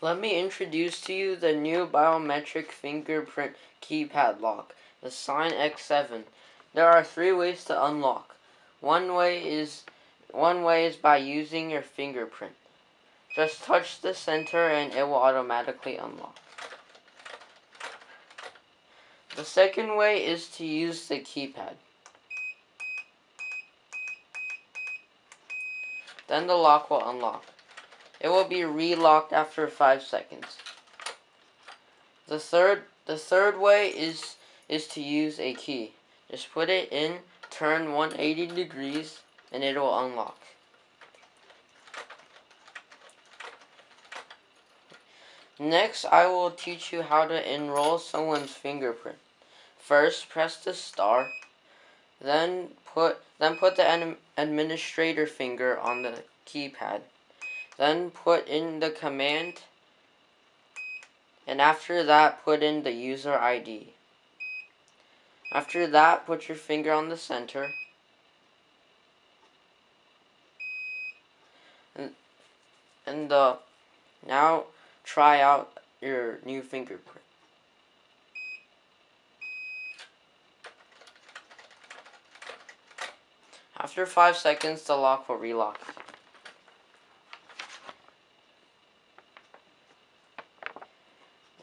Let me introduce to you the new biometric fingerprint keypad lock, the Sign X7. There are three ways to unlock. One way is one way is by using your fingerprint. Just touch the center and it will automatically unlock. The second way is to use the keypad. Then the lock will unlock. It will be relocked after 5 seconds. The third the third way is is to use a key. Just put it in, turn 180 degrees, and it will unlock. Next, I will teach you how to enroll someone's fingerprint. First, press the star, then put then put the administrator finger on the keypad. Then put in the command and after that put in the user ID. After that put your finger on the center and, and uh, now try out your new fingerprint. After 5 seconds the lock will relock.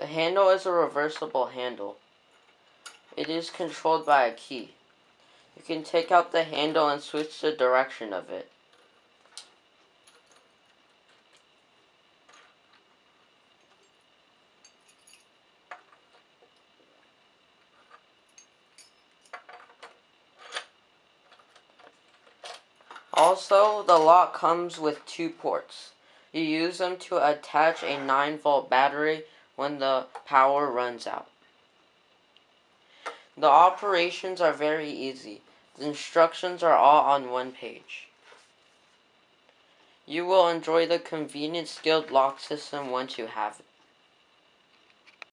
The handle is a reversible handle. It is controlled by a key. You can take out the handle and switch the direction of it. Also, the lock comes with two ports. You use them to attach a 9 volt battery when the power runs out. The operations are very easy. The instructions are all on one page. You will enjoy the convenient skilled lock system once you have it.